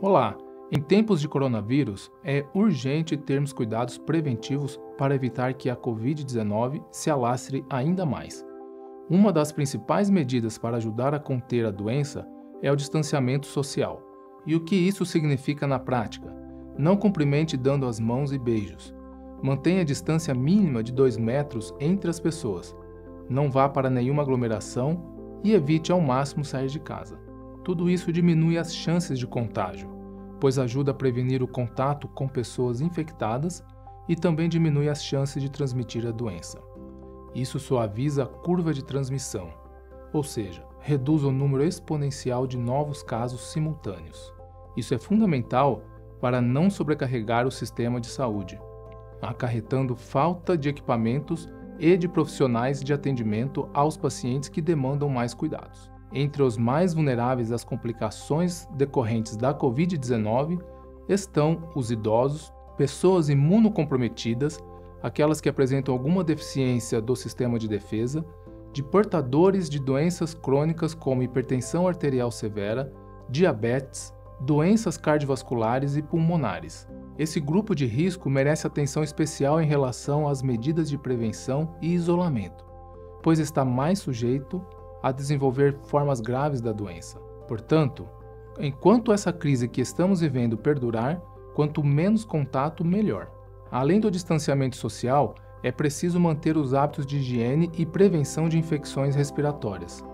Olá! Em tempos de coronavírus, é urgente termos cuidados preventivos para evitar que a Covid-19 se alastre ainda mais. Uma das principais medidas para ajudar a conter a doença é o distanciamento social. E o que isso significa na prática? Não cumprimente dando as mãos e beijos. Mantenha a distância mínima de 2 metros entre as pessoas. Não vá para nenhuma aglomeração e evite ao máximo sair de casa. Tudo isso diminui as chances de contágio pois ajuda a prevenir o contato com pessoas infectadas e também diminui as chances de transmitir a doença. Isso suaviza a curva de transmissão, ou seja, reduz o número exponencial de novos casos simultâneos. Isso é fundamental para não sobrecarregar o sistema de saúde, acarretando falta de equipamentos e de profissionais de atendimento aos pacientes que demandam mais cuidados. Entre os mais vulneráveis às complicações decorrentes da Covid-19 estão os idosos, pessoas imunocomprometidas, aquelas que apresentam alguma deficiência do sistema de defesa, de portadores de doenças crônicas como hipertensão arterial severa, diabetes, doenças cardiovasculares e pulmonares. Esse grupo de risco merece atenção especial em relação às medidas de prevenção e isolamento, pois está mais sujeito a desenvolver formas graves da doença. Portanto, enquanto essa crise que estamos vivendo perdurar, quanto menos contato, melhor. Além do distanciamento social, é preciso manter os hábitos de higiene e prevenção de infecções respiratórias.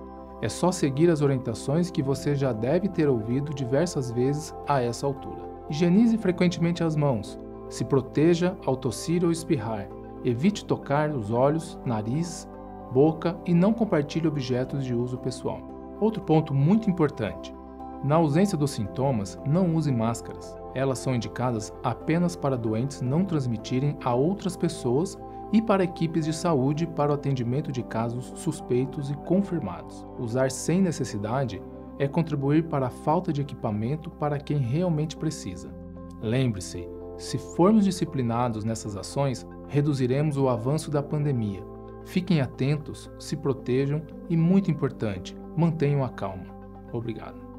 É só seguir as orientações que você já deve ter ouvido diversas vezes a essa altura. Higienize frequentemente as mãos. Se proteja ao tossir ou espirrar. Evite tocar os olhos, nariz, boca e não compartilhe objetos de uso pessoal. Outro ponto muito importante: na ausência dos sintomas, não use máscaras. Elas são indicadas apenas para doentes não transmitirem a outras pessoas e para equipes de saúde para o atendimento de casos suspeitos e confirmados. Usar sem necessidade é contribuir para a falta de equipamento para quem realmente precisa. Lembre-se, se formos disciplinados nessas ações, reduziremos o avanço da pandemia Fiquem atentos, se protejam e, muito importante, mantenham a calma. Obrigado.